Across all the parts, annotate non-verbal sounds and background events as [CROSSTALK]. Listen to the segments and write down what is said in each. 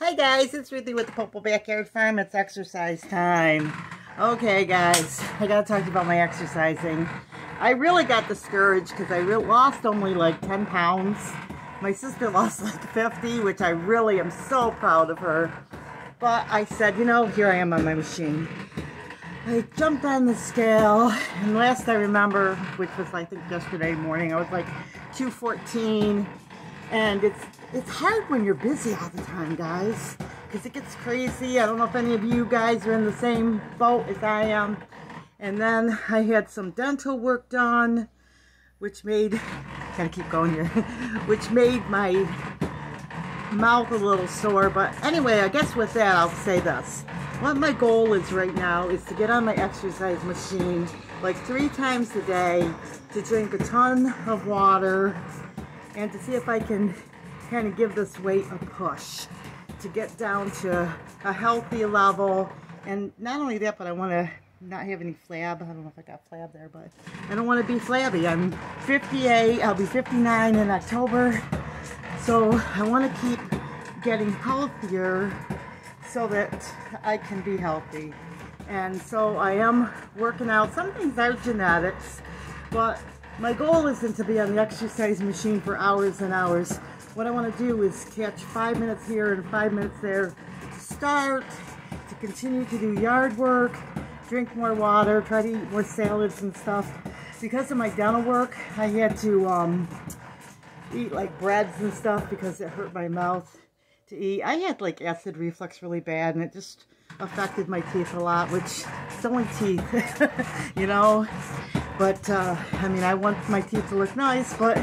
Hi guys, it's Ruthie with the Pople Backyard Farm. It's exercise time. Okay guys, I gotta talk to you about my exercising. I really got discouraged because I lost only like 10 pounds. My sister lost like 50, which I really am so proud of her. But I said, you know, here I am on my machine. I jumped on the scale, and last I remember, which was I think yesterday morning, I was like 214 and it's it's hard when you're busy all the time, guys, because it gets crazy. I don't know if any of you guys are in the same boat as I am. And then I had some dental work done, which made, gotta keep going here, [LAUGHS] which made my mouth a little sore. But anyway, I guess with that, I'll say this. What my goal is right now is to get on my exercise machine like three times a day, to drink a ton of water, and to see if I can kind of give this weight a push to get down to a healthy level. And not only that, but I want to not have any flab. I don't know if I got flab there, but I don't want to be flabby. I'm 58. I'll be 59 in October. So I want to keep getting healthier so that I can be healthy. And so I am working out. Some things are genetics, but my goal isn't to be on the exercise machine for hours and hours. What I want to do is catch five minutes here and five minutes there to start, to continue to do yard work, drink more water, try to eat more salads and stuff. Because of my dental work, I had to um, eat like breads and stuff because it hurt my mouth to eat. I had like acid reflux really bad and it just affected my teeth a lot, which it's only teeth, [LAUGHS] you know. But, uh, I mean, I want my teeth to look nice, but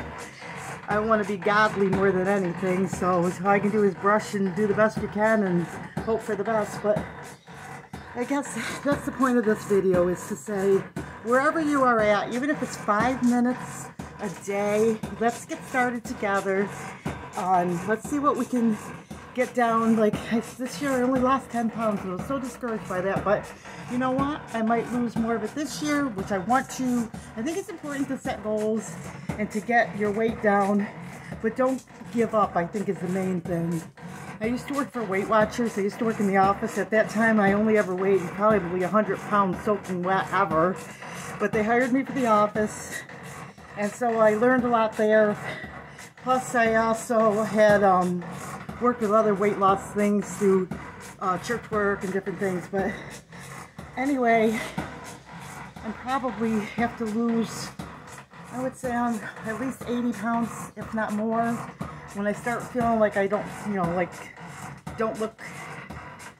I want to be godly more than anything. So all I can do is brush and do the best you can and hope for the best. But I guess that's the point of this video is to say, wherever you are at, even if it's five minutes a day, let's get started together. Um, let's see what we can get down. Like this year, I only lost 10 pounds, and I was so discouraged by that. But you know what? I might lose more of it this year, which I want to. I think it's important to set goals and to get your weight down, but don't give up, I think is the main thing. I used to work for Weight Watchers. I used to work in the office. At that time, I only ever weighed probably 100 pounds soaking wet ever. But they hired me for the office. And so I learned a lot there. Plus, I also had um, worked with other weight loss things through uh, church work and different things. But anyway, I probably have to lose, I would say, on at least 80 pounds, if not more. When I start feeling like I don't, you know, like, don't look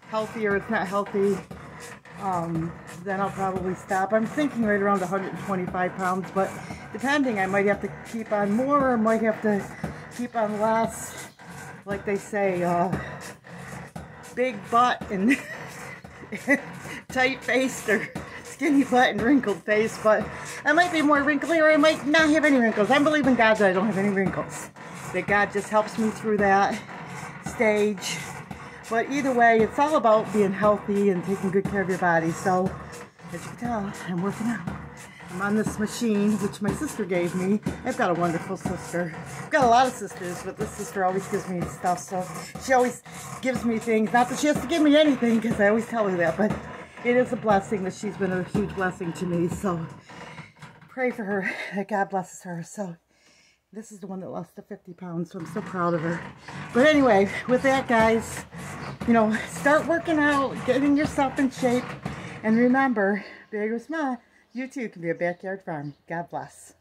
healthy or it's not healthy, um, then I'll probably stop. I'm thinking right around 125 pounds, but depending, I might have to keep on more or might have to keep on less. Like they say, uh, big butt and [LAUGHS] tight face or skinny butt and wrinkled face, but I might be more wrinkly or I might not have any wrinkles. I believe in God that I don't have any wrinkles. That God just helps me through that stage. But either way, it's all about being healthy and taking good care of your body. So, as you can tell, I'm working out. On this machine, which my sister gave me. I've got a wonderful sister. I've got a lot of sisters, but this sister always gives me stuff. So she always gives me things. Not that she has to give me anything, because I always tell her that, but it is a blessing that she's been a huge blessing to me. So pray for her, that God blesses her. So this is the one that lost the 50 pounds, so I'm so proud of her. But anyway, with that, guys, you know, start working out, getting yourself in shape. And remember, big or small, you too can be a backyard farm. God bless.